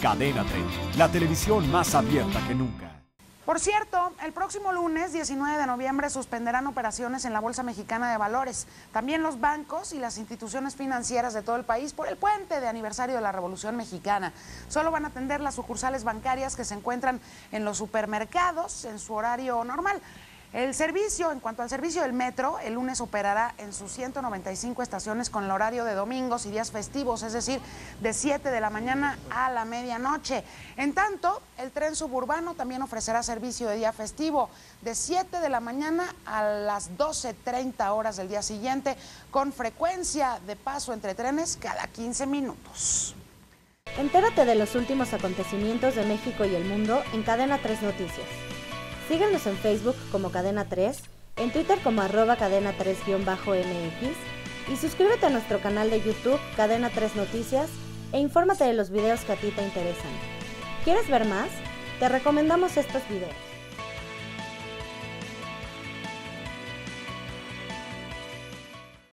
Cadena 30, la televisión más abierta que nunca. Por cierto, el próximo lunes 19 de noviembre suspenderán operaciones en la Bolsa Mexicana de Valores. También los bancos y las instituciones financieras de todo el país por el puente de aniversario de la Revolución Mexicana. Solo van a atender las sucursales bancarias que se encuentran en los supermercados en su horario normal. El servicio, en cuanto al servicio del metro, el lunes operará en sus 195 estaciones con el horario de domingos y días festivos, es decir, de 7 de la mañana a la medianoche. En tanto, el tren suburbano también ofrecerá servicio de día festivo de 7 de la mañana a las 12.30 horas del día siguiente, con frecuencia de paso entre trenes cada 15 minutos. Entérate de los últimos acontecimientos de México y el mundo en Cadena 3 Noticias. Síguenos en Facebook como Cadena 3, en Twitter como arroba cadena 3-mx y suscríbete a nuestro canal de YouTube Cadena 3 Noticias e infórmate de los videos que a ti te interesan. ¿Quieres ver más? Te recomendamos estos videos.